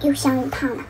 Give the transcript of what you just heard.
又香又烫的